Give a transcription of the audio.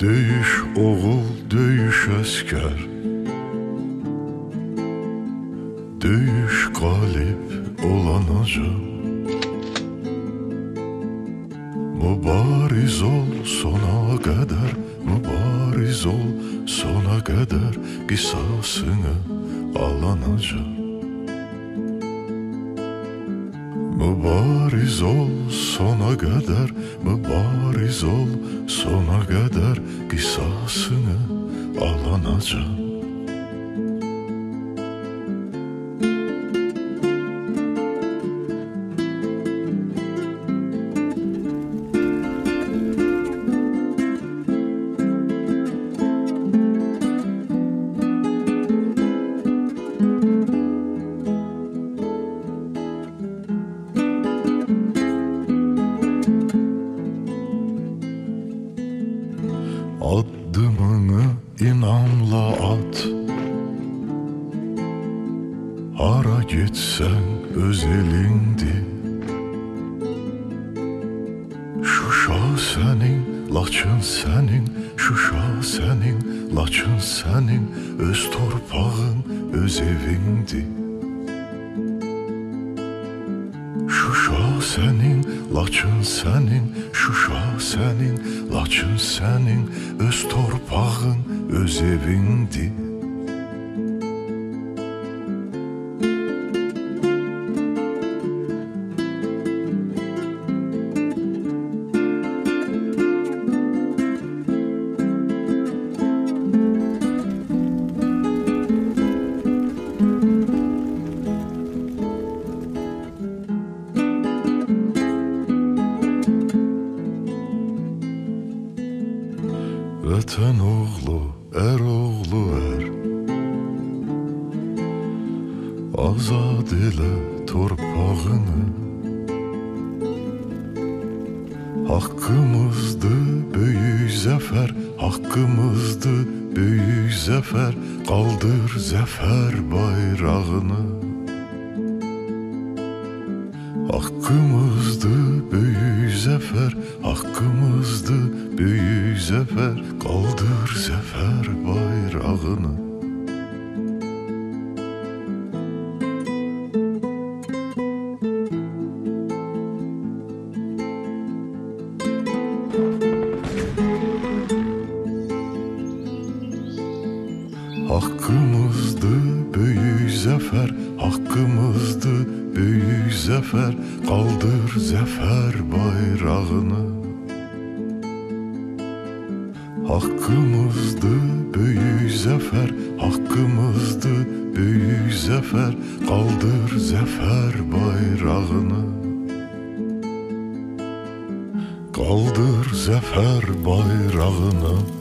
Döyüş oğul, döyüş əskər Döyüş qalib olanaca Mübariz ol sona qədər Mübariz ol sona qədər Qisasını alanaca Mübariz ol sona qədər Mübariz ol sona qədər Qisasını alanaca at. Hara gitsen öz elindi Şuşa senin, Laçın senin Şuşa senin, Laçın senin Öz torpağın, öz evindi. Şuşa senin, Laçın senin, Şuşa senin, Laçın senin, öz torpağın, öz evindi. Vətən oğlu, er oğlu er. Azad elə torpağını. Hakkımızdı böyük zəfər Hakkımızdı böyük zəfər Qaldır zəfər bayrağını. Hakkımızdı büyük zafer Hakkımızdı büyük zafer Kaldır zafer bayrağını Hakkımızdı büyük zafer Hakkımızdı büyük zafer. Kaldır zafer bayrağını Hakkımızdı büyük zafer Hakkımızdı büyük zafer Kaldır zafer bayrağını. Kaldır zafer bayrağını